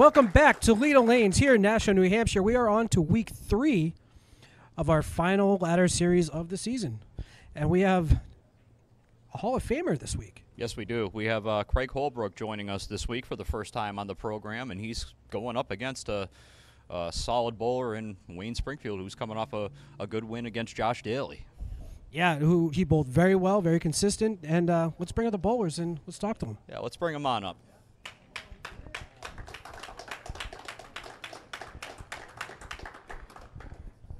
Welcome back to Leda Lanes here in Nashua, New Hampshire. We are on to week three of our final ladder series of the season. And we have a Hall of Famer this week. Yes, we do. We have uh, Craig Holbrook joining us this week for the first time on the program, and he's going up against a, a solid bowler in Wayne Springfield, who's coming off a, a good win against Josh Daly. Yeah, who he bowled very well, very consistent. And uh, let's bring up the bowlers and let's talk to them. Yeah, let's bring them on up.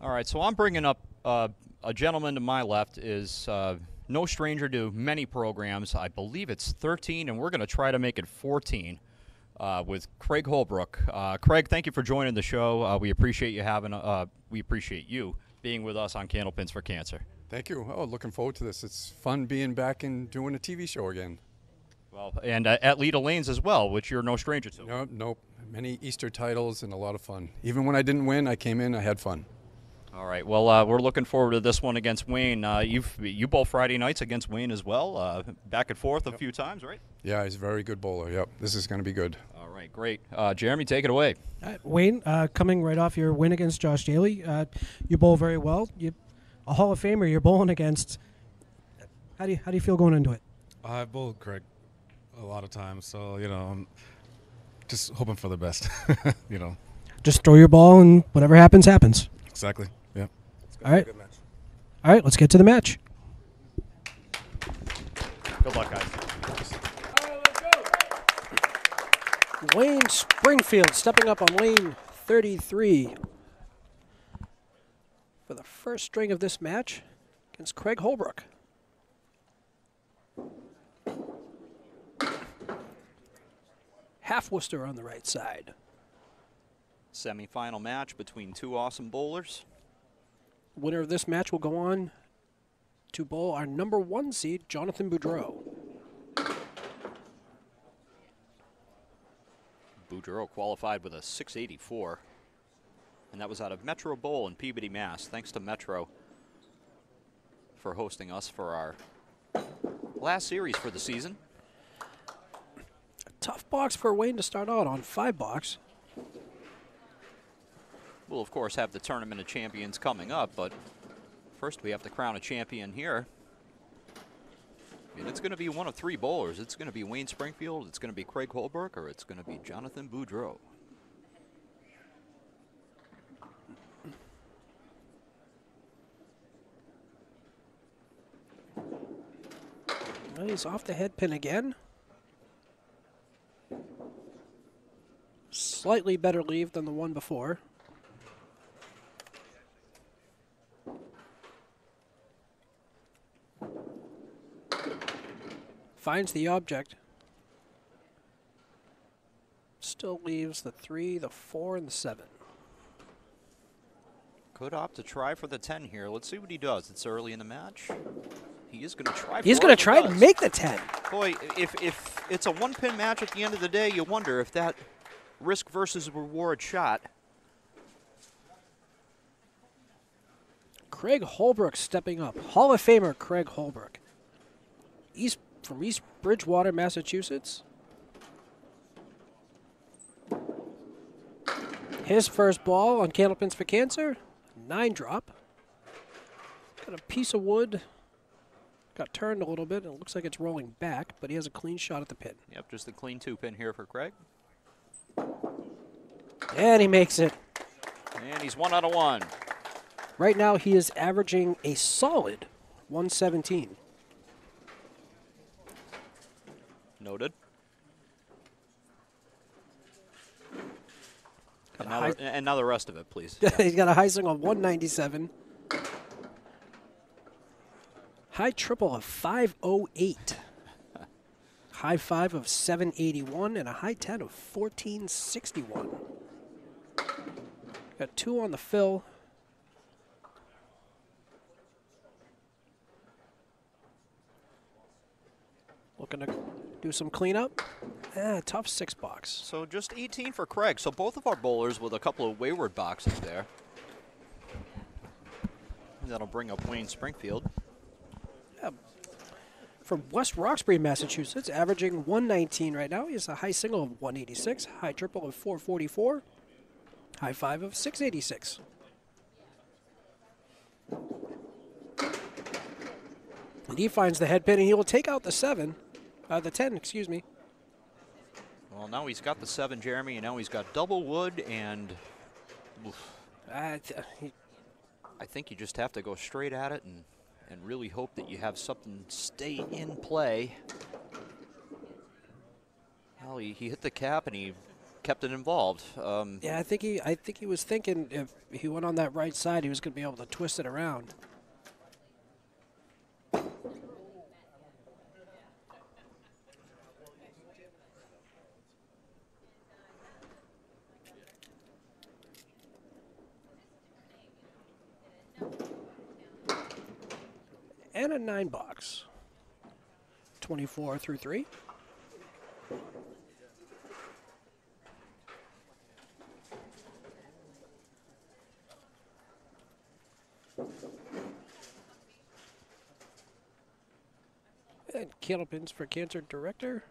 All right, so I'm bringing up uh, a gentleman to my left is uh, no stranger to many programs. I believe it's 13, and we're going to try to make it 14 uh, with Craig Holbrook. Uh, Craig, thank you for joining the show. Uh, we appreciate you having. Uh, we appreciate you being with us on Candlepins for Cancer. Thank you. Oh, looking forward to this. It's fun being back and doing a TV show again. Well, and uh, at Leda Lanes as well, which you're no stranger to. Nope, nope. Many Easter titles and a lot of fun. Even when I didn't win, I came in, I had fun. All right. Well, uh, we're looking forward to this one against Wayne. Uh, you've you bowl Friday nights against Wayne as well, uh, back and forth a few times, right? Yeah, he's a very good bowler. Yep, this is going to be good. All right, great. Uh, Jeremy, take it away. Uh, Wayne, uh, coming right off your win against Josh Daly, uh, you bowl very well. You, a Hall of Famer, you're bowling against. How do you how do you feel going into it? I've bowled Craig a lot of times, so you know, I'm just hoping for the best. you know, Just throw your ball and whatever happens, happens. exactly. Yeah. All right. All right, let's get to the match. Good luck, guys. Wayne Springfield stepping up on lane 33 for the first string of this match against Craig Holbrook. Half Worcester on the right side. Semi-final match between two awesome bowlers. Winner of this match will go on to bowl our number one seed, Jonathan Boudreau. Boudreaux qualified with a 684, and that was out of Metro Bowl in Peabody, Mass. Thanks to Metro for hosting us for our last series for the season. Tough box for Wayne to start out on, five box. We'll, of course, have the Tournament of Champions coming up, but first we have to crown a champion here. And it's going to be one of three bowlers. It's going to be Wayne Springfield, it's going to be Craig Holbrook, or it's going to be Jonathan Boudreau. He's off the head pin again. Slightly better leave than the one before. Finds the object. Still leaves the three, the four, and the seven. Could opt to try for the 10 here. Let's see what he does. It's early in the match. He is going to try. He's going to try to make the 10. Boy, if if it's a one pin match at the end of the day, you wonder if that risk versus reward shot. Craig Holbrook stepping up. Hall of Famer Craig Holbrook. East from East Bridgewater, Massachusetts. His first ball on Candlepins for Cancer. Nine drop. Got a piece of wood. Got turned a little bit. and It looks like it's rolling back, but he has a clean shot at the pin. Yep, just a clean two pin here for Craig. And he makes it. And he's one out of one. Right now, he is averaging a solid 117. Noted. And now, high- the, and now the rest of it, please. He's got a high single of 197. High triple of 508. High five of 781 and a high 10 of 1461. Got two on the fill. Looking to do some cleanup. Ah, tough six box. So just 18 for Craig. So both of our bowlers with a couple of wayward boxes there. That'll bring up Wayne Springfield. from West Roxbury, Massachusetts, averaging 119 right now. He has a high single of 186, high triple of 444, high five of 686. And he finds the head pin, and he will take out the seven, uh, the 10, excuse me. Well, now he's got the seven, Jeremy, and now he's got double wood, and Uh, he, I think you just have to go straight at it and, and really hope that you have something stay in play. Well, he, he hit the cap and he kept it involved. Um, yeah, I think he, I think he was thinking if he went on that right side, he was going to be able to twist it around. And a nine box. 24 through 3. And Candlepins for Cancer Director.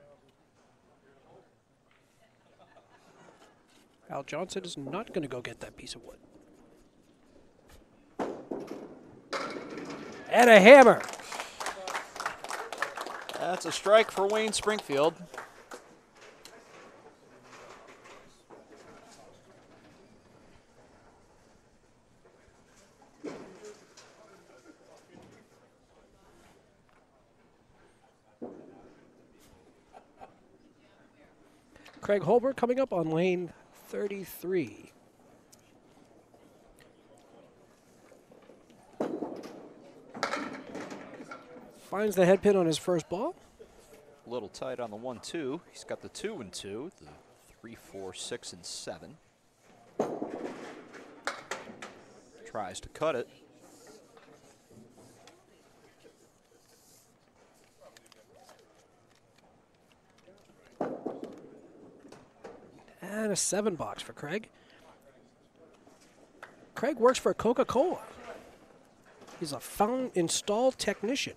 Al Johnson is not going to go get that piece of wood. And a hammer. That's a strike for Wayne Springfield. Craig Holbrook coming up on lane 33. Finds the head pin on his first ball. A little tight on the one two. He's got the two and two, the three, four, six, and seven. Tries to cut it. And a seven box for Craig. Craig works for Coca Cola. He's a fountain install technician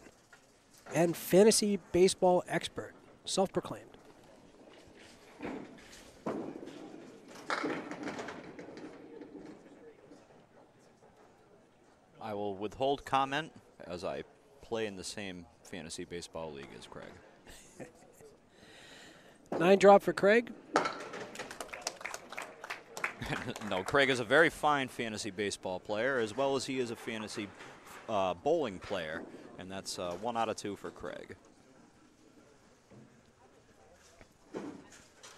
and fantasy baseball expert, self proclaimed. I will withhold comment as I play in the same fantasy baseball league as Craig. Nine drop for Craig. no, Craig is a very fine fantasy baseball player, as well as he is a fantasy uh, bowling player, and that's uh, one out of two for Craig.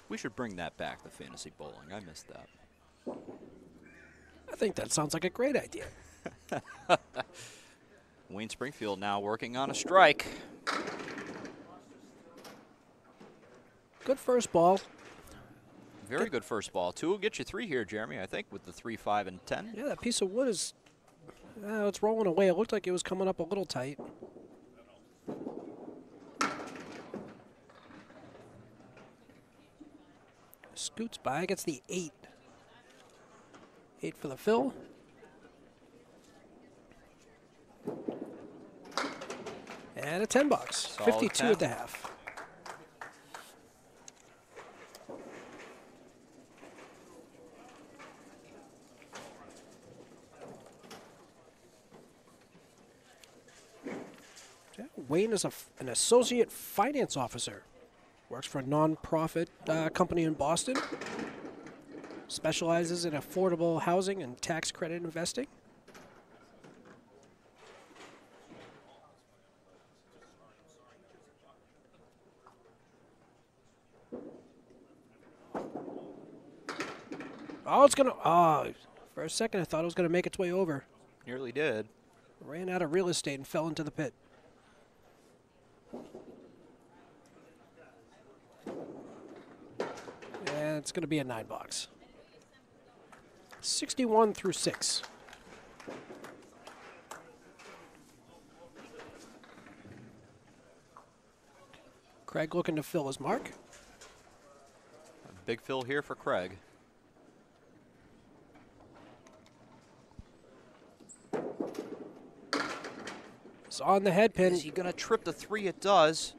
We should bring that back, the fantasy bowling. I missed that. I think that sounds like a great idea. Wayne Springfield now working on a strike. Good first ball. Very good first ball. Two will get you three here, Jeremy, I think, with the three, five, and ten. Yeah, that piece of wood is. Uh, it's rolling away. It looked like it was coming up a little tight. Scoots by, gets the eight. Eight for the fill. And a 10 bucks. Solid 52 10. at the half. Yeah, Wayne is a an associate finance officer. Works for a nonprofit uh, company in Boston. Specializes in affordable housing and tax credit investing. Oh, it's gonna. Oh, for a second I thought it was gonna make its way over. Nearly did. Ran out of real estate and fell into the pit. And it's going to be a nine box. 61 through 6. Craig looking to fill his mark. Big fill here for Craig. It's on the head pin. Is he going to trip the three? It does.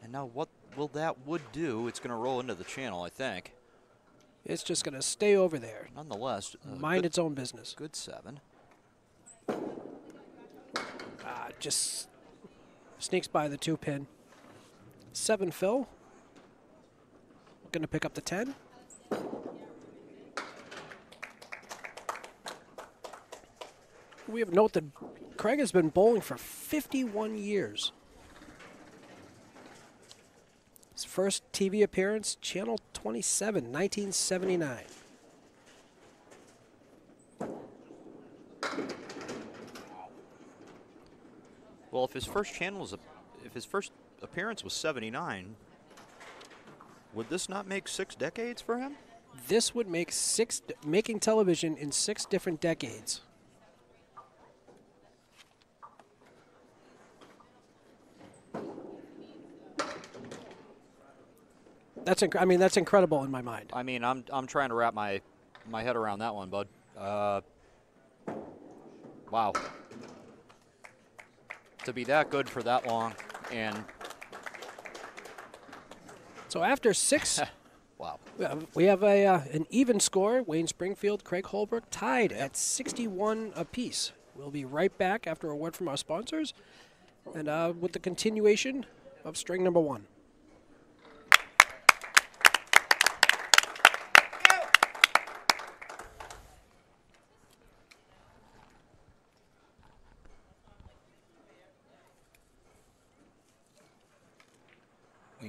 And now what will that wood do? It's going to roll into the channel, I think. It's just going to stay over there. Nonetheless, uh, Mind its own business. good seven. Ah, just sneaks by the two pin. Seven fill. Going to pick up the 10. We have note that Craig has been bowling for 51 years. His first TV appearance, Channel 27, 1979. Well, if his first channel was, a, if his first appearance was 79, would this not make six decades for him? This would make six making television in six different decades. That's inc- I mean that's incredible in my mind. I mean, I'm I'm trying to wrap my my head around that one, bud. Uh, wow. To be that good for that long, and So after six, wow. we have- a uh, an even score. Wayne Springfield, Craig Holbrook tied at 61 apiece. We'll be right back after a word from our sponsors, and uh, with the continuation of string number one.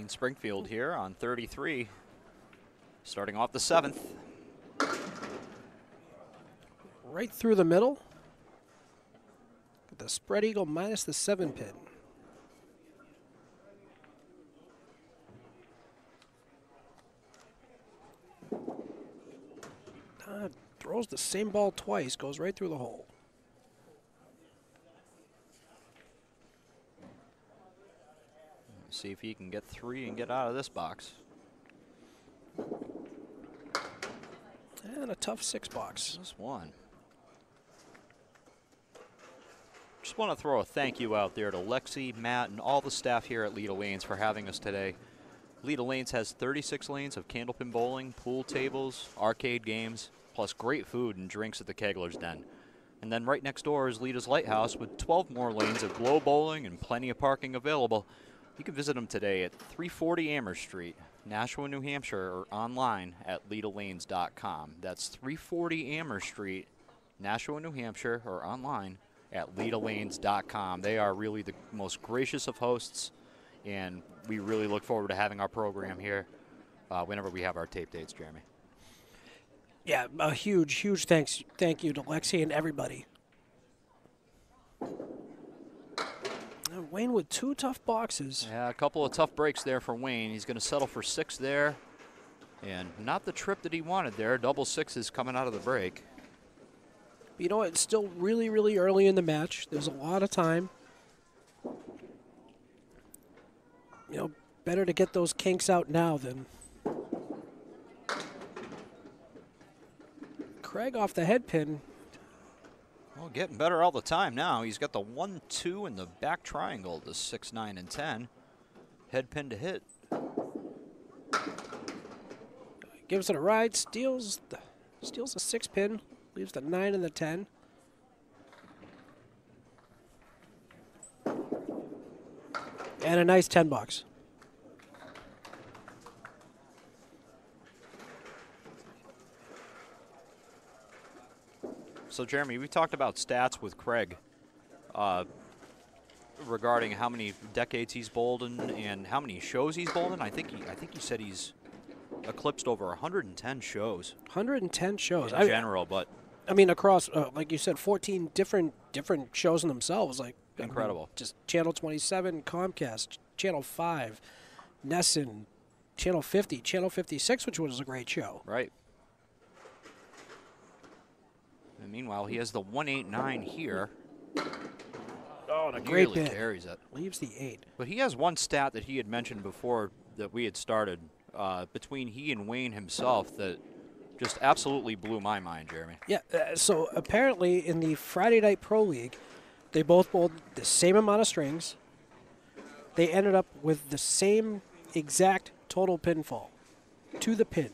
Wayne Springfield here on 33, starting off the seventh. right through the middle. The spread eagle minus the seven pin. Ah, throws the same ball twice, goes right through the hole. See if he can get three and get out of this box. And a tough six box. Just one. Just want to throw a thank you out there to Lexi, Matt, and all the staff here at Leda Lanes for having us today. Leda Lanes has 36 lanes of candlepin bowling, pool tables, arcade games, plus great food and drinks at the Kegler's Den. And then right next door is Leda's Lighthouse with 12 more lanes of glow bowling and plenty of parking available. You can visit them today at 340 Amherst Street, Nashua, New Hampshire, or online at LedaLanes.com. That's 340 Amherst Street, Nashua, New Hampshire, or online at LedaLanes.com. They are really the most gracious of hosts, and we really look forward to having our program here uh, whenever we have our tape dates, Jeremy. Yeah, a huge, huge thanks, thank you to Lexi and everybody. Wayne with two tough boxes. Yeah, a couple of tough breaks there for Wayne. He's going to settle for six there, and not the trip that he wanted there. Double sixes coming out of the break. You know, it's still really, really early in the match. There's a lot of time. You know, better to get those kinks out now than. Craig off the head pin. Well, getting better all the time now. He's got the one, two, and the back triangle. The six, nine, and ten. Head pin to hit. Gives it a ride, steals the, steals the six pin, leaves the nine and the ten. And a nice ten bucks. So, Jeremy, we talked about stats with Craig uh, regarding how many decades he's bowled in and how many shows he's bowled in. I think he, I think he said he's eclipsed over 110 shows 110 shows. in I, general, but I mean, across, uh, like you said, 14 different different shows in themselves. Like I mean, Incredible. just Channel 27, Comcast, Channel 5, NESN, Channel 50, Channel 56, which was a great show. right. And meanwhile, he has the 189 here. Oh, and a great bit. carries it. Leaves the eight. But he has one stat that he had mentioned before that we had started uh, between he and Wayne himself that just absolutely blew my mind, Jeremy. Yeah. Uh, so apparently, in the Friday Night Pro League, They both bowled the same amount of strings. They ended up with the same exact total pinfall to the pin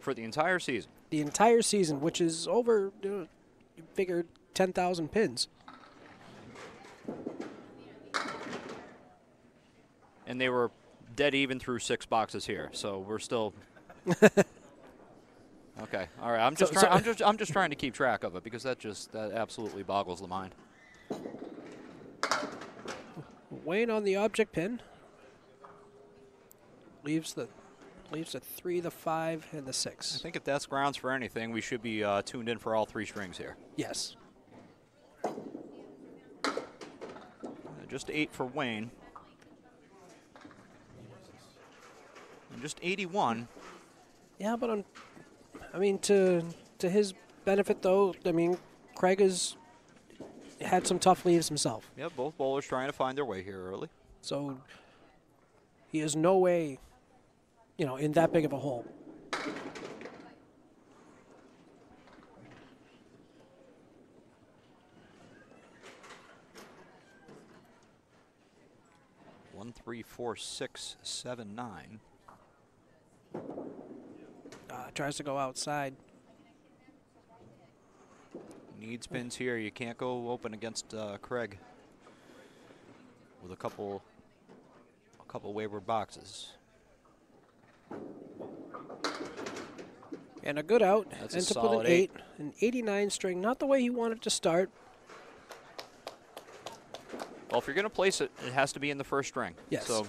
For the entire season. The entire season, which is over, uh, you figure, 10,000 pins. And they were dead even through six boxes here, so we're still. okay, all right. I'm just So- trying. so- I'm just. I'm just trying to keep track of it because that just that absolutely boggles the mind. Wayne on the object pin. Leaves the leaves the three, the five, and the six. I think if that's grounds for anything, we should be uh, tuned in for all three strings here. Yes. Uh, Just eight for Wayne. And just 81. Yeah, but on, I mean, to to his benefit though, I mean, Craig has had some tough leaves himself, Yeah, both bowlers trying to find their way here early. so he has no way, you know, in that big of a hole. One, three, four, six, seven, nine. Uh, tries to go outside. Needs pins here. You can't go open against uh, Craig with a couple, a couple wayward boxes. And a good out. That's a Ends with solid an eight. eight. An 89 string. Not the way he wanted to start. Well, if you're going to place it, it has to be in the first string. Yes. So,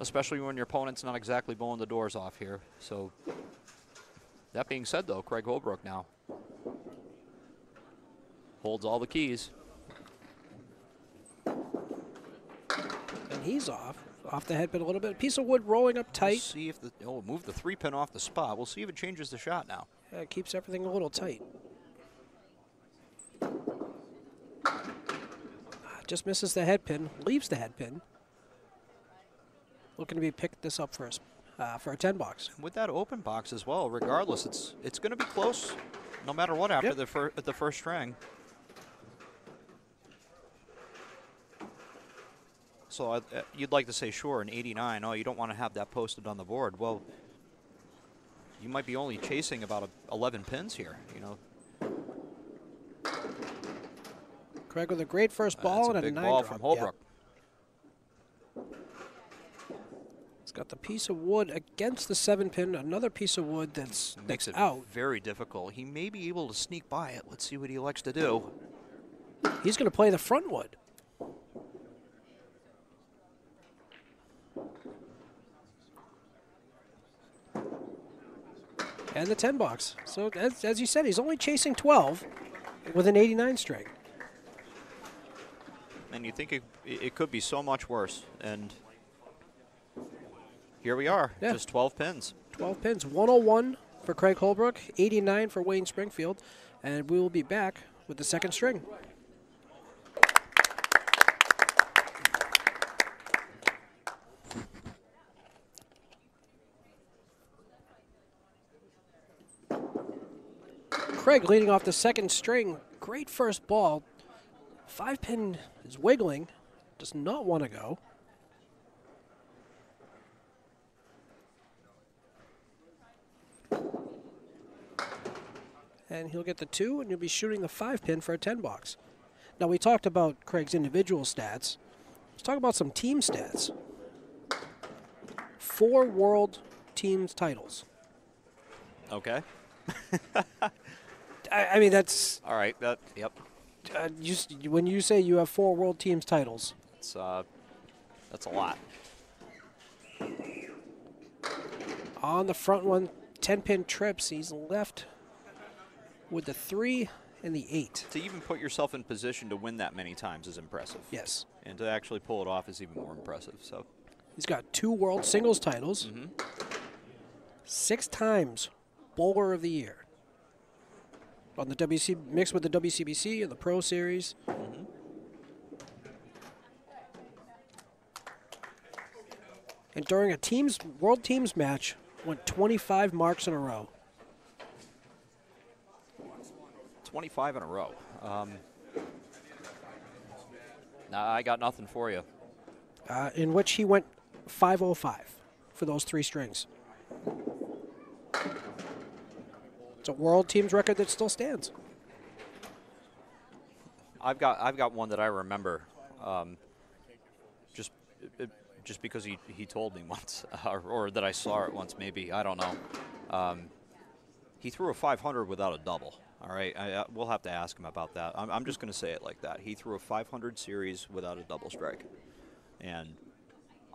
especially when your opponent's not exactly blowing the doors off here. So, that being said, though, Craig Holbrook now holds all the keys. And he's off. Off the head pin a little bit. Piece of wood rolling up We'll tight. see if the oh, move the three pin off the spot. We'll see if it changes the shot now. Yeah, it keeps everything a little tight. Ah, Just misses the head pin, leaves the head pin. Looking to be picked this up for us uh, for a 10 box. With that open box as well, regardless, it's it's going to be close, no matter what. After Yep. the fir- the first string. So uh, uh, you'd like to say, sure, an 89. Oh, you don't want to have that posted on the board. Well, you might be only chasing about a 11 pins here. You know, Craig with a great first ball That's and a big nine ball drop. from Holbrook. He's got the piece of wood against the seven pin. Another piece of wood that's, Makes that's it out. very difficult. He may be able to sneak by it. Let's see what he likes to do. He's going to play the front wood. And the 10 box. So, as, as you said, he's only chasing 12 with an 89 strike. and you think it, it could be so much worse. And here we are, Yeah. just 12 pins. 12 pins. 101 for Craig Holbrook, 89 for Wayne Springfield. And we will be back with the second string. Craig leading off the second string. Great first ball. Five pin is wiggling. Does not want to go. and he'll get the two, and you'll be shooting the five pin for a 10 box. Now, we talked about Craig's individual stats. Let's talk about some team stats. Four world teams titles. Okay. I, I mean, that's All right. That. Yep. uh, you, when you say you have four world teams titles. It's uh, that's a lot. On the front one, 10 pin trips. He's left with the three and the eight. To even put yourself in position to win that many times is impressive. Yes. And to actually pull it off is even more impressive. So He's got two world singles titles, six times bowler of the year on the WC mixed with the WCBC and the Pro Series. And during a teams world teams match, went 25 marks in a row. 25 in a row. Um, Nah, I got nothing for you. uh, in which he went 505 for those three strings. It's a world teams record that still stands. I've got I've got one that I remember, um, just just because he, he told me once, or, or that I saw it once. Maybe I don't know. Um, he threw a 500 without a double. All right, I, I, we'll have to ask him about that. I'm, I'm just going to say it like that. He threw a 500 series without a double strike, and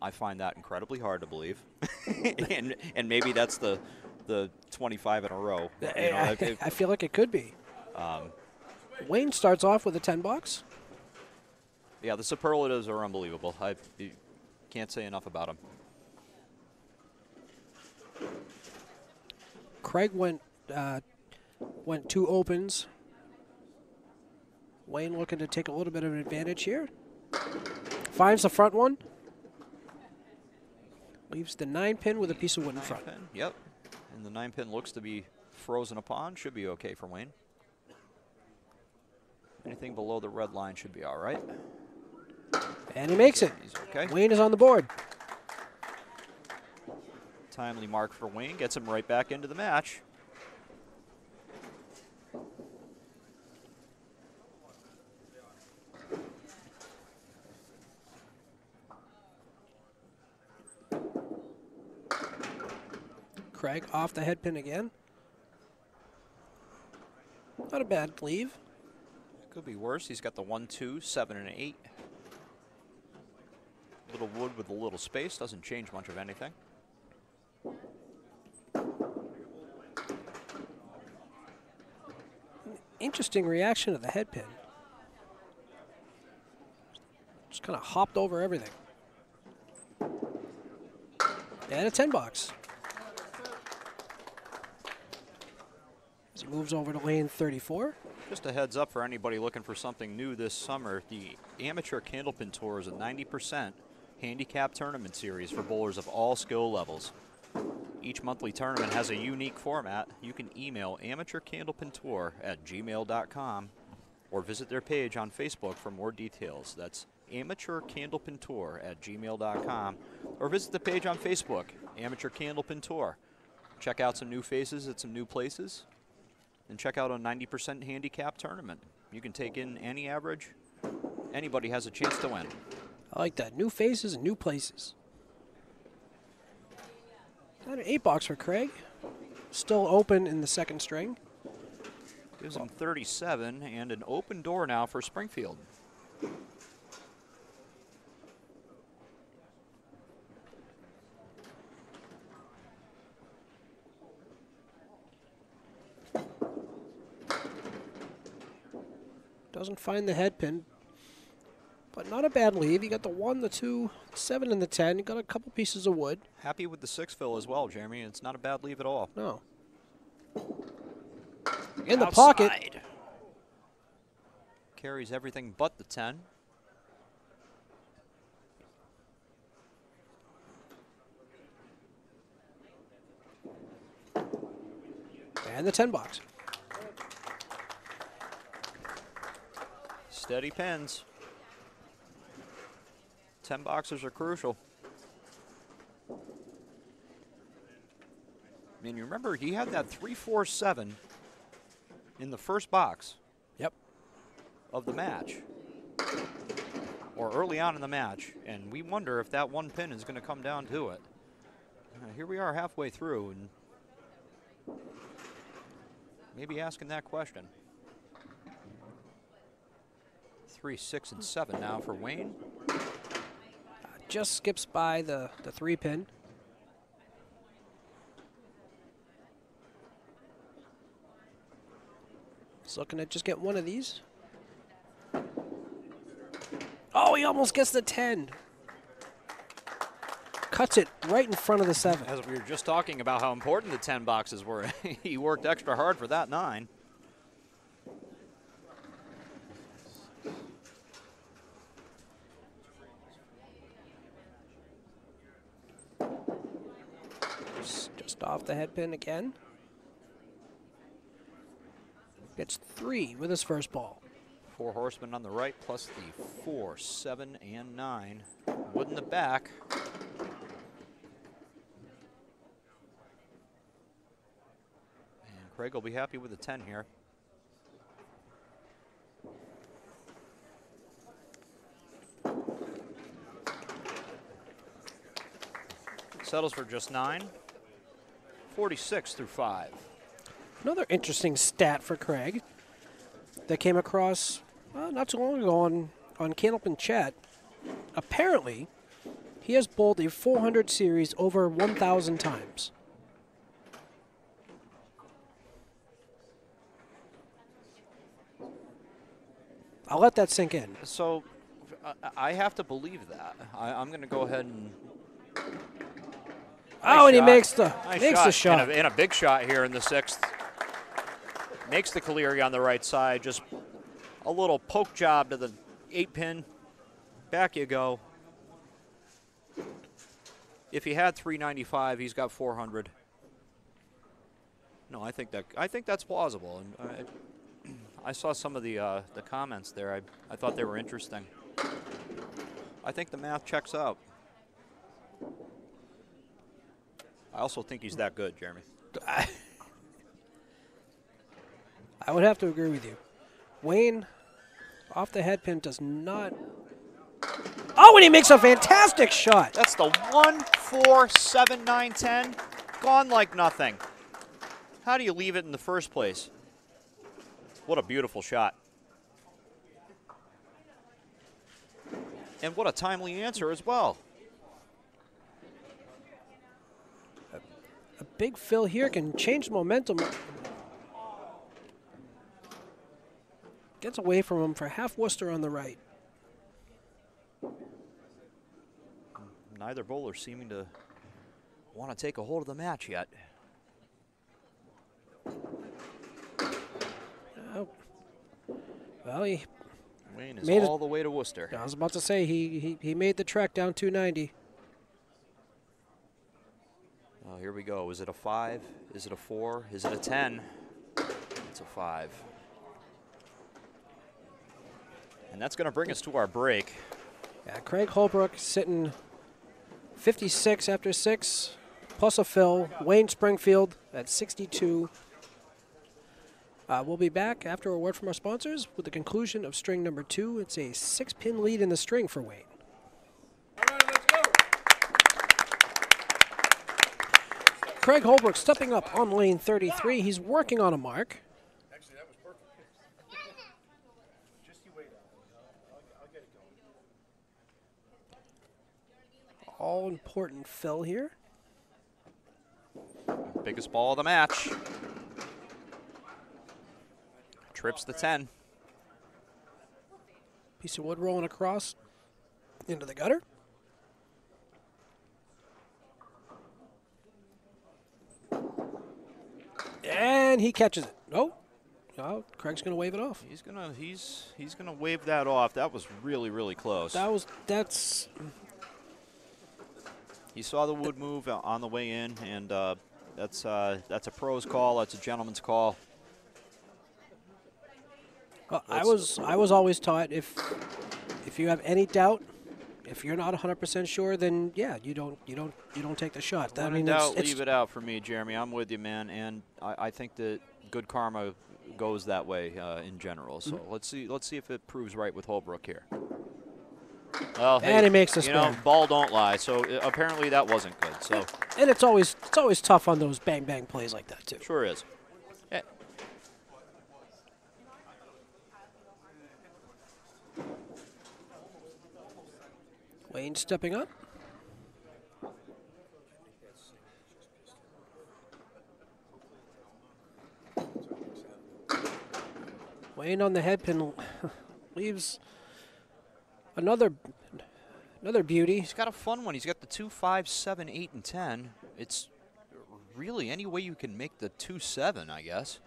I find that incredibly hard to believe. and and maybe that's the the 25 in a row. You know, I, if- I feel like it could be. Um, Wayne starts off with a 10 bucks. Yeah, the superlatives are unbelievable. I can't say enough about them. Craig went uh, went two opens. Wayne looking to take a little bit of an advantage here. Finds the front one. Leaves the nine pin with a piece of wood in front. Pin, yep. And the nine pin looks to be frozen upon. Should be okay for Wayne. Anything below the red line should be all right. And he makes it. He's okay. Wayne is on the board. Timely mark for Wayne gets him right back into the match. Craig off the head pin again. Not a bad leave. Could be worse. He's got the one, two, seven, and eight. Little wood with a little space doesn't change much of anything. Interesting reaction to the head pin. Just kind of hopped over everything. And a 10 box. As he moves over to lane 34. Just a heads up for anybody looking for something new this summer, the Amateur Candlepin Tour is a 90% handicap tournament series for bowlers of all skill levels. Each monthly tournament has a unique format. You can email amateurcandlepintour at gmail.com or visit their page on Facebook for more details. That's amateurcandlepintour at gmail.com or visit the page on Facebook, Amateur Candlepin Tour. Check out some new faces at some new places and check out a 90% handicap tournament. You can take in any average. Anybody has a chance to win. I like that. New faces and new places. Got an 8 box for Craig. Still open in the second string. Gives him 37 and an open door now for Springfield. Doesn't find the head pin. But not a bad leave. You got the 1, the 2, 7, and the 10. You got a couple pieces of wood. Happy with the six fill as well, Jeremy. It's not a bad leave at all. No. In the pocket. Carries everything but the 10. And the 10 box. Steady pins. 10 boxes are crucial. I mean, you remember he had that 347 in the first box Yep. of the match, or early on in the match, and we wonder if that one pin is going to come down to it. Uh, here we are halfway through, and maybe asking that question three, six, and seven now for Wayne. Uh, just skips by the, the three pin. He's looking to just get one of these. Oh, he almost gets the 10. Cuts it right in front of the 7. As we were just talking about how important the 10 boxes were, he worked extra hard for that 9. Just off the headpin again. Gets three with his first ball. Four horsemen on the right, plus the four, seven, and nine. Wood in the back. And Craig will be happy with the 10 here. settles for just nine. 46 through five. Another interesting stat for Craig that came across uh, not too long ago on, on Candlepin Chat. Apparently, he has bowled a 400 series over 1,000 times. I'll let that sink in. So I- I have to believe that. I, I'm going to go ahead and. Oh, and he makes the Nice makes the shot. And a, and a big shot here in the sixth. Makes the Caleri on the right side. Just a little poke job to the eight pin. Back you go. If he had 395, he's got 400. No, I think that I think that's plausible, and I, I saw some of the uh, the comments there. I I thought they were interesting. I think the math checks out. I also think he's that good, Jeremy. I would have to agree with you. Wayne, off the head pin, does not. Oh, and he makes a fantastic shot. That's the one, four, seven, nine, ten, gone like nothing. How do you leave it in the first place? What a beautiful shot. And what a timely answer as well. A big fill here can change momentum. Gets away from him for half Worcester on the right. Neither bowler seeming to want to take a hold of the match yet. Oh. Well, he, Wayne is Made it- all the way to Worcester. I was about to say he, he, he made the trek down 290. Oh, here we go. Is it a five? Is it a four? Is it a ten? It's a five. And that's going to bring us to our break. Yeah, Craig Holbrook sitting 56 after six, plus a fill. Wayne Springfield at 62. Uh, we'll be back after a word from our sponsors with the conclusion of string number two. It's a six pin lead in the string for Wayne. Craig Holbrook stepping up on lane 33. He's working on a mark. All important fill here. Biggest ball of the match. Trips the 10. Piece of wood rolling across into the gutter. And he catches it. Oh, oh Craig's going to wave it off. He's gonna he's he's gonna wave that off. That was really really close. That was that's He saw the wood move uh, on the way in, and uh, that's uh, that's a pro's call. That's a gentleman's call. Uh, I was I was always taught if if you have any doubt, if you're not 100% sure, then yeah, you don't you don't you don't take the shot. I When mean, in it's, doubt, it's, leave it out for me, Jeremy. I'm with you, man, and I, I think that good karma goes that way uh, in general. So Mm-hmm. let's see let's see if it proves right with Holbrook here. Well, And he makes the You know, ball don't lie. So uh, apparently that wasn't good. So and it's always it's always tough on those bang bang plays like that too. sure is. Wayne stepping up. Wayne on the head pin leaves another another beauty. He's got a fun one. He's got the two, five, seven, eight, and ten. It's really any way you can make the two seven, I guess.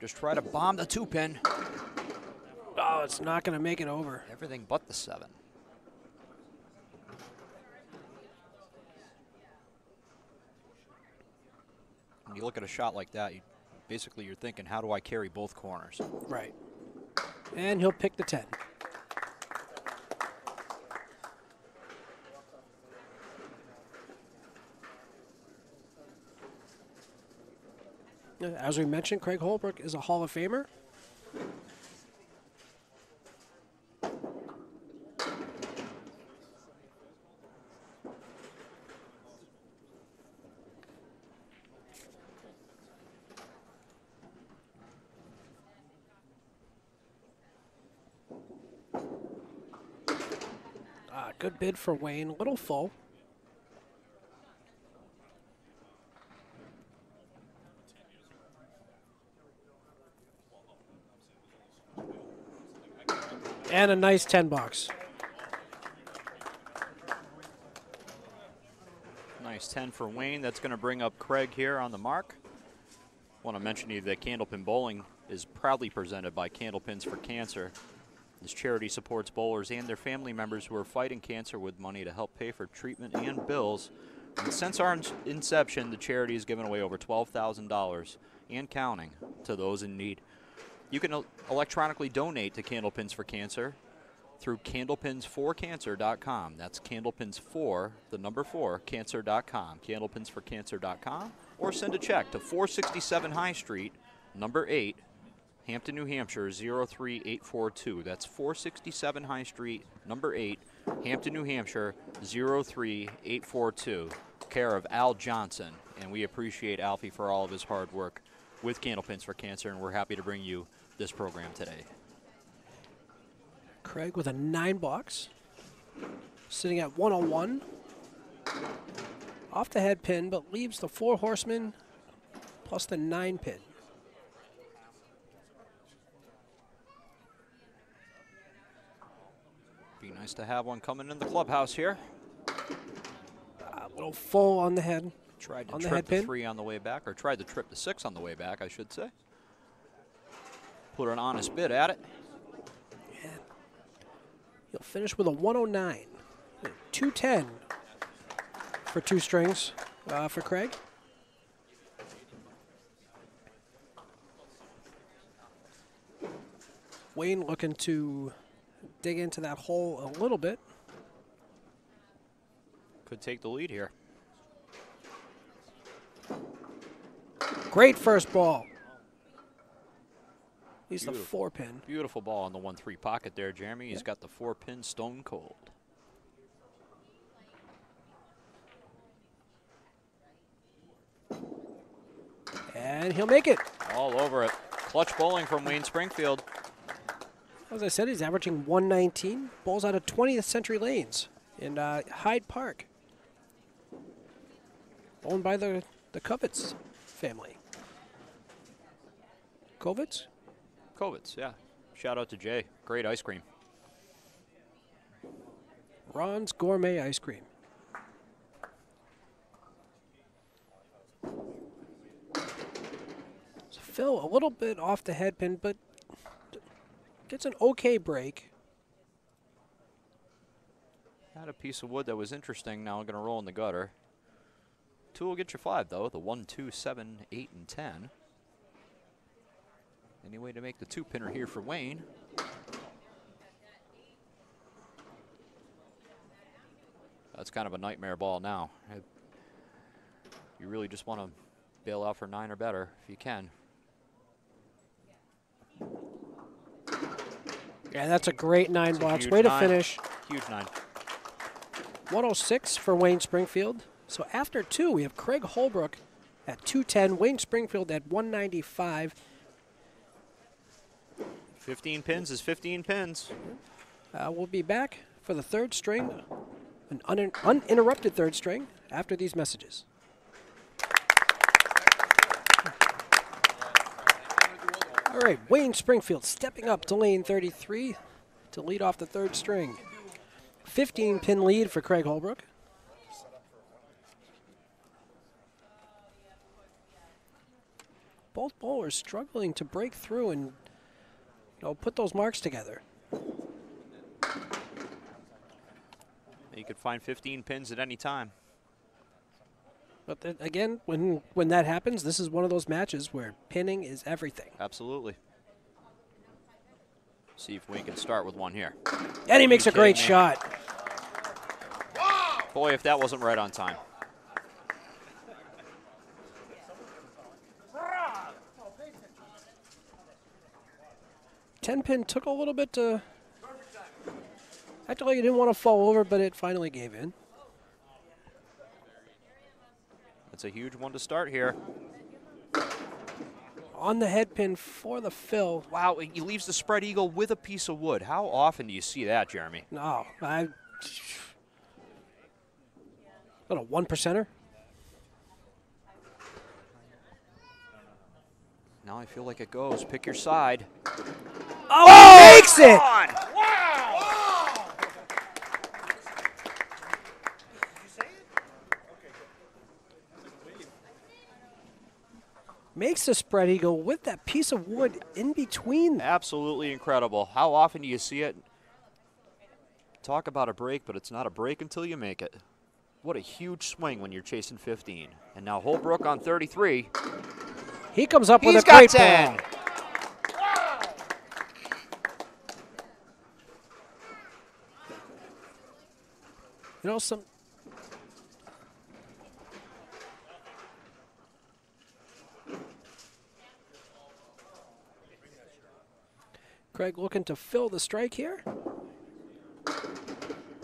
Just try to bomb the two pin. Oh, it's not going to make it over. Everything but the seven. When you look at a shot like that, you basically you're thinking, how do I carry both corners? Right. And he'll pick the 10. As we mentioned, Craig Holbrook is a Hall of Famer. Bid for Wayne. Little full. And a nice 10 box. Nice 10 for Wayne. That's going to bring up Craig here on the mark. Want to mention to you that Candlepin Bowling is proudly presented by Candlepins for Cancer. This charity supports bowlers and their family members who are fighting cancer with money to help pay for treatment and bills. And since our in- inception, the charity has given away over $12,000 and counting to those in need. You can el- electronically donate to Candlepins for Cancer through candlepins4cancer.com. That's candlepins4, the number 4, cancer.com. Candlepins4cancer.com. Or send a check to 467 High Street, number 8, Hampton, New Hampshire 03842. That's 467 High Street, number 8, Hampton, New Hampshire 03842. Care of Al Johnson. And we appreciate Alfie for all of his hard work with Candlepins for Cancer, and we're happy to bring you this program today. Craig with a 9 box. Sitting at 101. Off the head pin, but leaves the 4 horsemen plus the 9 pin. Be nice to have one coming in the clubhouse here. A little full on the head. Tried to On trip head the three on the way back, or tried to trip the six on the way back, I should say. Put an honest bid at it. He'll finish with a 109. 210 for two strings uh, for Craig. Wayne looking to dig into that hole a little bit. Could take the lead here. Great first ball. He's the four pin. Beautiful ball on the 1 3 pocket there, Jeremy. He's got the four pin stone cold. And he'll make it. All over it. Clutch bowling from Wayne Springfield. As I said, he's averaging 119. Bowls out of 20th Century Lanes in uh, Hyde Park. Owned by the, the Kovitz family. Kovitz? Kovitz, yeah. Shout out to Jay. Great ice cream. Ron's Gourmet Ice Cream. So Phil, a little bit off the head pin, but gets an okay break. Had a piece of wood that was interesting. Now I'm going to roll in the gutter. Two will get you five, though. The one, two, seven, eight, and ten. Any way to make the two pinner here for Wayne? That's kind of a nightmare ball now. It- you really just want to bail out for nine or better if you can. Yeah, that's a great nine box. huge Way to nine. finish. Huge nine. 106 for Wayne Springfield. So after two, we have Craig Holbrook at 210, Wayne Springfield at 195. 15 pins is 15 pins. Uh, we'll be back for the third string, an un- uninterrupted third string, after these messages. All right, Wayne Springfield stepping up to lane 33 to lead off the third string. 15 pin lead for Craig Holbrook. Both bowlers struggling to break through and you know, put those marks together. You could find 15 pins at any time. But then, again, when when that happens, this is one of those matches where pinning is everything. Absolutely. See if we can start with one here. And he makes a great me? shot. Boy, if that wasn't right on time. Ten pin took a little bit to. Acted like he didn't want to fall over, but it finally gave in. That's a huge one to start here. On the head pin for the fill. Wow, he leaves the spread eagle with a piece of wood. How often do you see that, Jeremy? No, I. What a one percenter. Now I feel like it goes. Pick your side. Oh, makes it! Makes the spread eagle with that piece of wood in between. Absolutely incredible. How often do you see it? Talk about a break, but it's not a break until you make it. What a huge swing when you're chasing 15. And now Holbrook on 33. He comes up with He's a got great 10. ball. You know some. Craig looking to fill the strike here.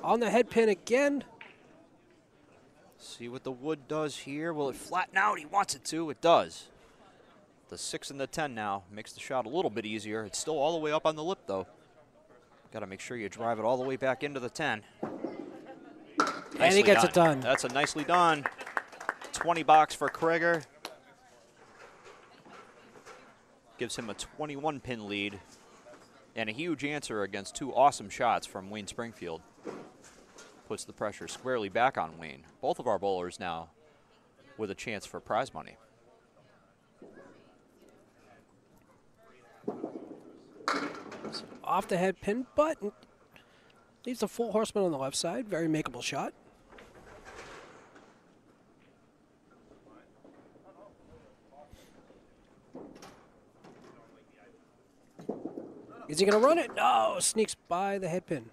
On the head pin again. See what the wood does here. Will it flatten out? He wants it to. It does. The 6 and the 10 now makes the shot a little bit easier. It's still all the way up on the lip, though. Got to make sure you drive it all the way back into the 10. And he Nicely gets it done. That's a nicely done. 20 box for Kreger. Gives him a 21 pin lead. And a huge answer against two awesome shots from Wayne Springfield. Puts the pressure squarely back on Wayne. Both of our bowlers now with a chance for prize money. off the head pin, but leaves a full horseman on the left side. Very makeable shot. Is he going to run it? No, sneaks by the head pin.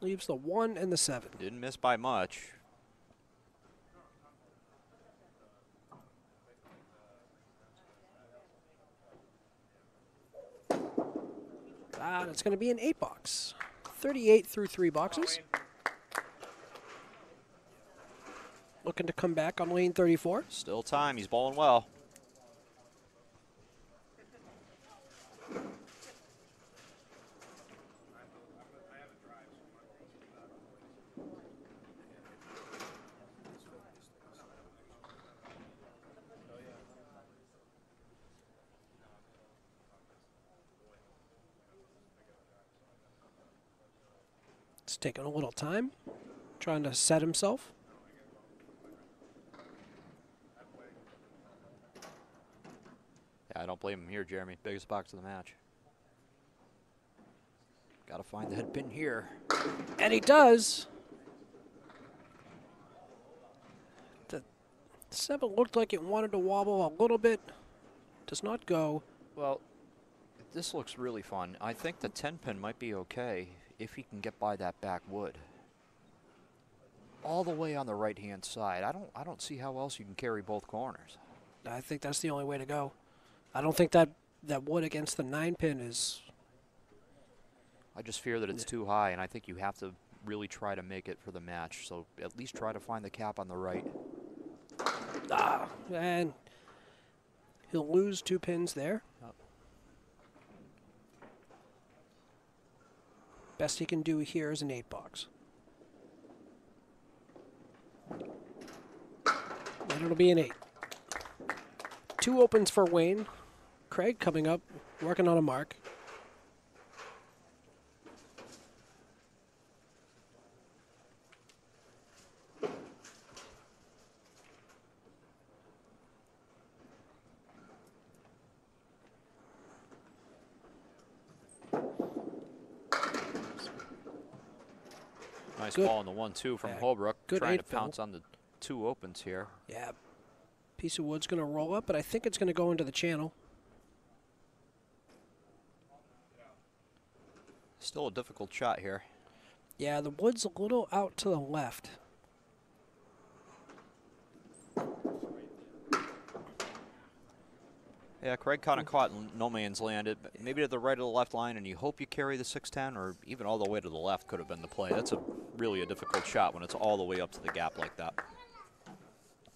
Leaves the one and the seven. Didn't miss by much. Ah, it's going to be an eight box. 38 through three boxes. Looking to come back on lane 34. Still time. He's bowling well. Taking a little time, trying to set himself. Yeah, I don't blame him here, Jeremy. Biggest box of the match. Got to find the head pin here. And he does. The seven looked like it wanted to wobble a little bit. Does not go. Well, this looks really fun. I think the 10 pin might be okay if he can get by that back wood. All the way on the right hand side. I don't I don't see how else you can carry both corners. I think that's the only way to go. I don't think that that wood against the nine pin is. I just fear that it's too high and I think you have to really try to make it for the match. So at least try to find the cap on the right. Ah, and he'll lose two pins there. Best he can do here is an eight box. And it'll be an eight. Two opens for Wayne. Craig coming up, working on a mark. Nice Good. ball on the one two from Yeah, Holbrook. good trying to pounce on the two opens here. Yeah. Piece of wood's going to roll up, but I think it's going to go into the channel. Still a difficult shot here. Yeah, the wood's a little out to the left. Yeah, Craig kind of caught no man's land. It, maybe to the right of the left line, and you hope you carry the 610, or even all the way to the left could have been the play. That's a really a difficult shot when it's all the way up to the gap like that.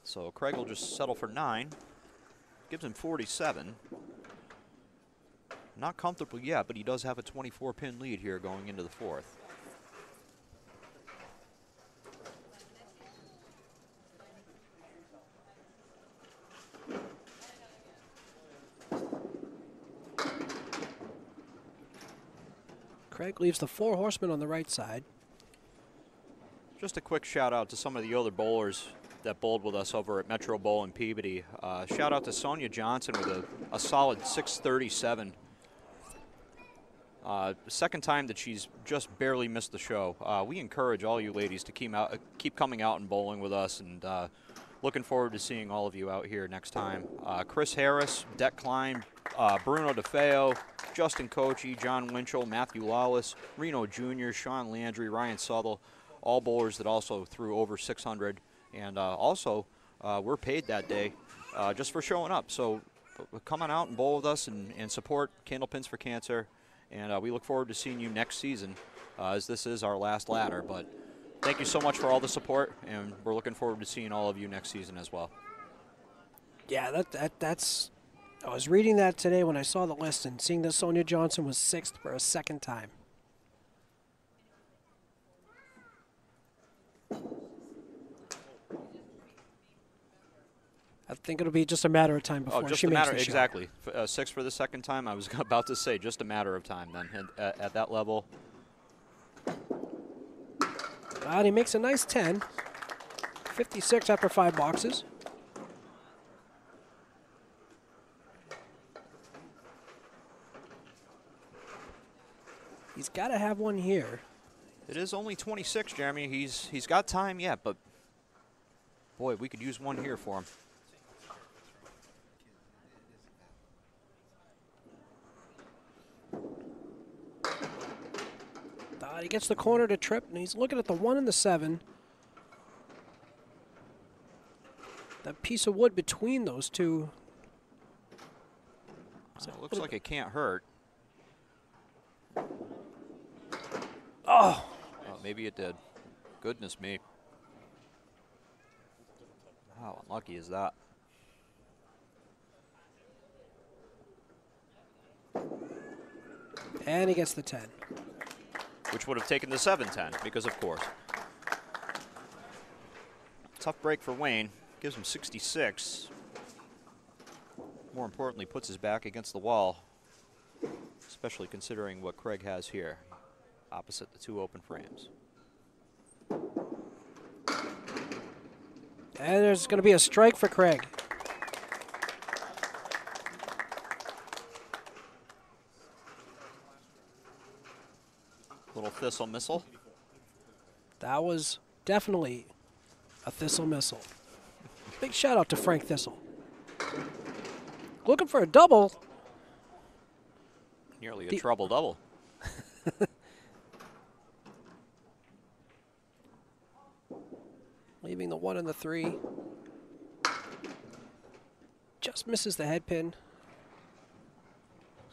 So Craig will just settle for nine. Gives him 47. Not comfortable yet, but he does have a 24 pin lead here going into the fourth. Leaves the four horsemen on the right side. Just a quick shout out to some of the other bowlers that bowled with us over at Metro Bowl in Peabody. Uh, shout out to Sonia Johnson with a, a solid 637. Uh, second time that she's just barely missed the show. Uh, we encourage all you ladies to keep out, keep coming out and bowling with us, and uh, looking forward to seeing all of you out here next time. Uh, Chris Harris, Deck Klein, uh, Bruno DeFeo, Justin Kochi, John Winchell, Matthew Lawless, Reno Jr., Sean Landry, Ryan Southall, all bowlers that also threw over 600. And uh, also, uh, we're paid that day uh, just for showing up. So uh, come on out and bowl with us and, and support Candlepins for Cancer. And uh, we look forward to seeing you next season as this is our last ladder. But thank you so much for all the support, and we're looking forward to seeing all of you next season as well. Yeah, that, that that's. I was reading that today when I saw the list and seeing that Sonia Johnson was sixth for a second time. I think it'll be just a matter of time before Oh, just she a makes matter exactly. Uh, six for the second time. I was about to say just a matter of time. Then and, uh, at that level, And he makes a nice 10. 56 after five boxes. He's got to have one here. it is only 26, Jeremy. He's he's got time yet, but boy, we could use one here for him. Uh, he gets the corner to trip, and he's looking at the one and the seven. That piece of wood between those two. So it looks like it can't hurt. Oh, Oh, maybe it did. Goodness me. How unlucky is that? and he gets the 10. Which would have taken the 7-10, because of course. Tough break for Wayne. Gives him 66. More importantly, puts his back against the wall. Especially considering what Craig has here. Opposite the two open frames. And there's going to be a strike for Craig. Little thistle missile. That was definitely a Thistle missile. Big shout out to Frank Thistle. Looking for a double. Nearly a The- trouble double. leaving the one and the three. Just misses the head pin.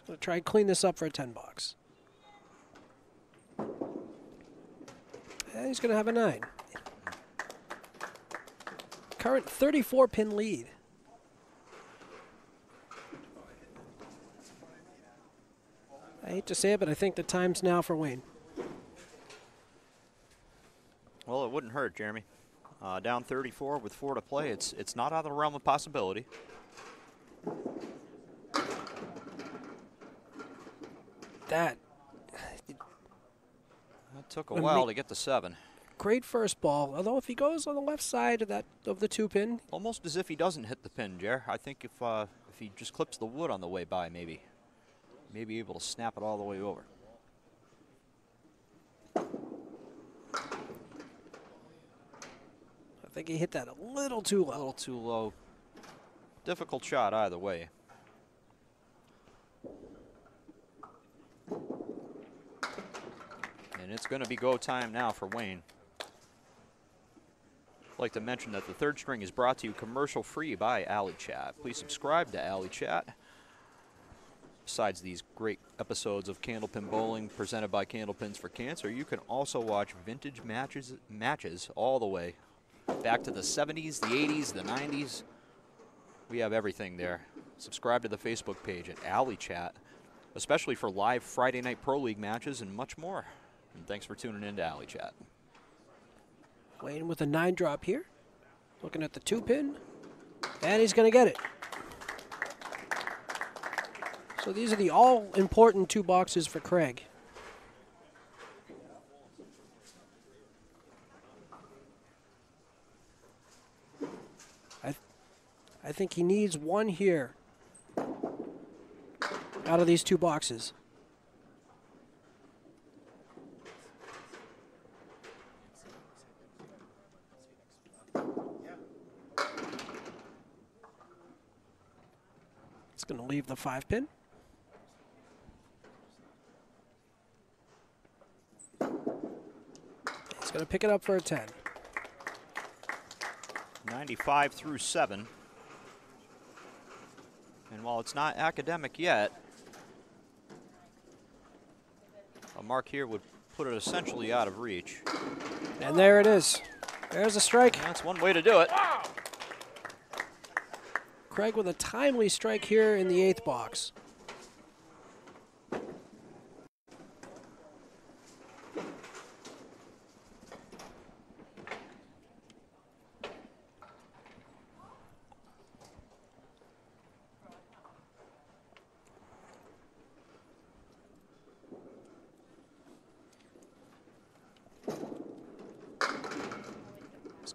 Going to try and clean this up for a 10 box. And he's going to have a 9. Current 34 pin lead. I hate to say it, but I think the time's now for Wayne. Well, it wouldn't hurt, Jeremy. Uh, down 34 with four to play. It's it's not out of the realm of possibility. That It took a while me- to get to seven. great first ball. Although if he goes on the left side of that of the two pin, Almost as if he doesn't hit the pin, Jer. I think if uh, if he just clips the wood on the way by, maybe, maybe able to snap it all the way over. Think he hit that a little too low. little too low. Difficult shot either way. And it's going to be go time now for Wayne. I'd like to mention that the third string is brought to you commercial free by Alley Chat. Please subscribe to Alley Chat. Besides these great episodes of Candlepin Bowling presented by Candlepins for Cancer, you can also watch vintage matches matches all the way back to the 70s, the 80s, the 90s. We have everything there. Subscribe to the Facebook page at Alley Chat, especially for live Friday night Pro League matches and much more. And thanks for tuning in to Alley Chat. Wayne with a nine drop here. Looking at the two pin. And he's going to get it. So these are the all important two boxes for Craig. I, th- I think he needs one here out of these two boxes. It's going to leave the five pin. He's going to pick it up for a 10. 95 through 7. And while it's not academic yet, a mark here would put it essentially out of reach. And there it is. There's a strike. That's one way to do it. Craig with a timely strike here in the eighth box.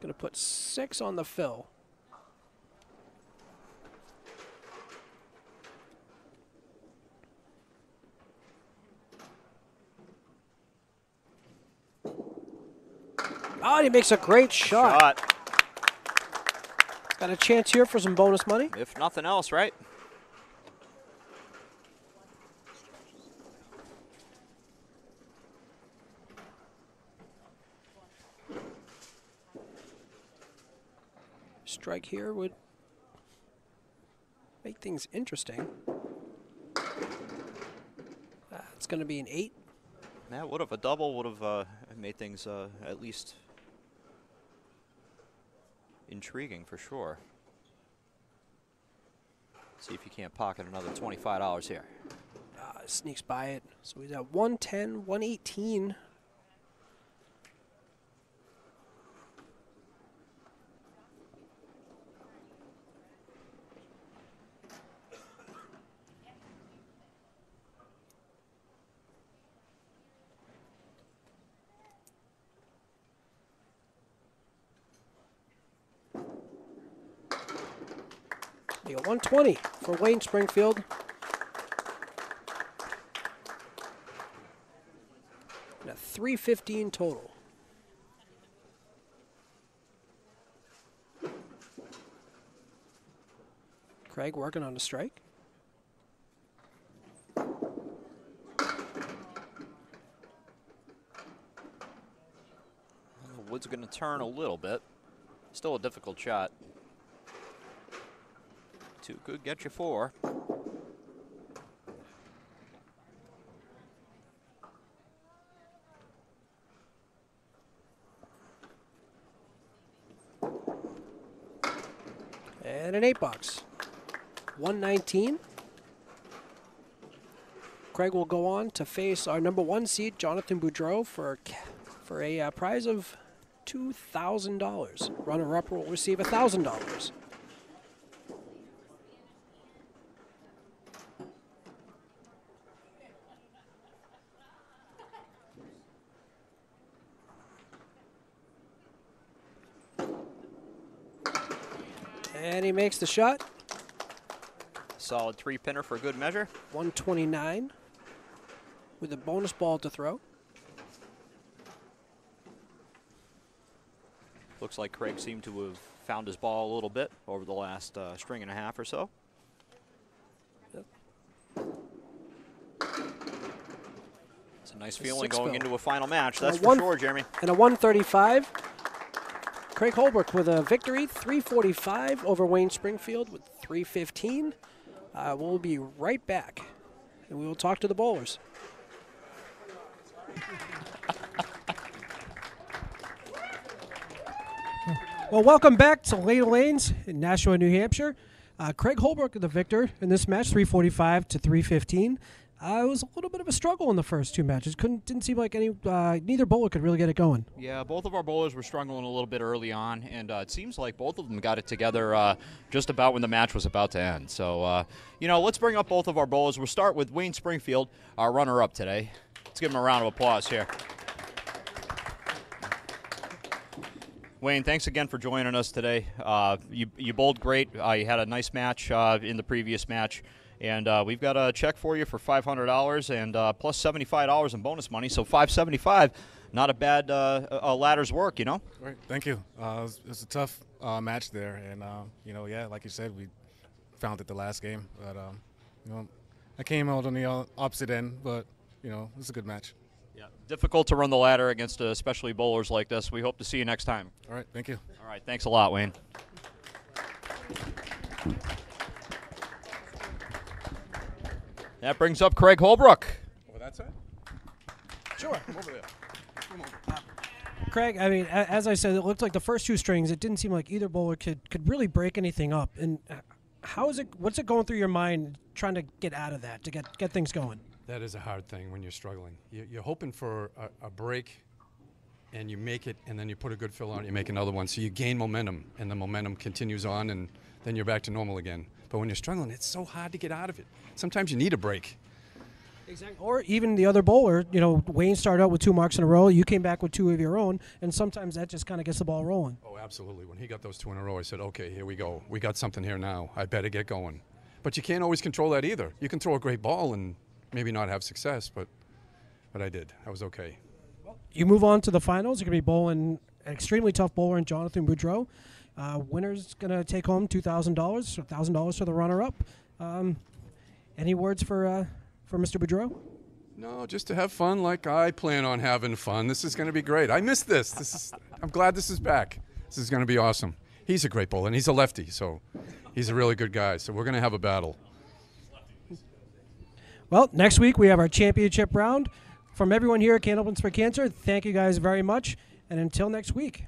Going to put six on the fill. Oh, and he makes a great shot. Shot, Got a chance here for some bonus money. if nothing else, right? Strike here would make things interesting. Uh, it's going to be an eight. Yeah, would have a double would have uh, made things uh, at least intriguing for sure. See if you can't pocket another $25 here. Uh, sneaks by it. So he's at 110, 118. 120 for Wayne Springfield. And a 315 total. Craig working on a strike. Wood's going to turn a little bit. Still a difficult shot. Two could get you four. And an eight box. 119. Craig will go on to face our number one seed, Jonathan Boudreau, for, for a uh, prize of $2,000. Runner up will receive $1,000. And he makes the shot. Solid three pinner for good measure. 129 with a bonus ball to throw. Looks like Craig seemed to have found his ball a little bit over the last uh, string and a half or so. It's a nice feeling going into a final match. A That's for one- sure, Jeremy. And a 135. Craig Holbrook with a victory, 345 over Wayne Springfield with 315. Uh, we'll be right back, and we will talk to the bowlers. Well, welcome back to Leda Lanes in Nashua, New Hampshire. Uh, Craig Holbrook, the victor in this match, 345 to 315. Uh, it was a little bit of a struggle in the first two matches. Couldn't didn't seem like any uh, neither bowler could really get it going. Yeah, both of our bowlers were struggling a little bit early on, and uh, it seems like both of them got it together uh, just about when the match was about to end. So, uh, you know, let's bring up both of our bowlers. We'll start with Wayne Springfield, our runner up today. Let's give him a round of applause here. Wayne, thanks again for joining us today. Uh, you, you bowled great. You had a nice match in the previous match. And uh, we've got a check for you for $500 and uh, plus $75 in bonus money. So 575 not a bad uh, a ladder's work, you know? Right. Thank you. Uh, it, a tough uh, match there, and uh, you know, yeah, like you said, we found it the last game, but um, you know, I came out on the opposite end, but you know, it was a good match. Yeah. Difficult to run the ladder against uh, especially bowlers like this. We hope to see you next time. All right. Thank you. All right. Thanks a lot, Wayne. That brings up Craig Holbrook. Over that side? Sure. Come over there. Craig, I mean, as I said, it looked like the first two strings. It didn't seem like either bowler could could really break anything up. And uh, how is it? What's it going through your mind trying to get out of that to get get things going? That is a hard thing when you're struggling. You- You're hoping for a, a break, and you make it, and then you put a good fill on it, you make another one. So you gain momentum, and the momentum continues on, and then you're back to normal again. But when you're struggling, it's so hard to get out of it. Sometimes you need a break. Exactly. Or even the other bowler, you know, Wayne started out with two marks in a row. You came back with two of your own, and sometimes that just kind of gets the ball rolling. Oh, absolutely. When he got those two in a row, I said, okay, here we go. We got something here now. I better get going. But you can't always control that either. You can throw a great ball and maybe not have success, but but I did. I was okay. You move on to the finals. You're going to be bowling an extremely tough bowler in Jonathan Boudreau. Uh, winner's going to take home two thousand dollars, thousand dollars for the runner-up. Um, any words for uh, for Mr. Boudreau? No, just to have fun like I plan on having fun. This is going to be great. I missed this. This is I'm glad this is back. This is going to be awesome. He's a great bowler and he's a lefty, so he's a really good guy. So we're going to have a battle. Well, next week we have our championship round. From everyone here at Candlepins for Cancer, thank you guys very much, and until next week.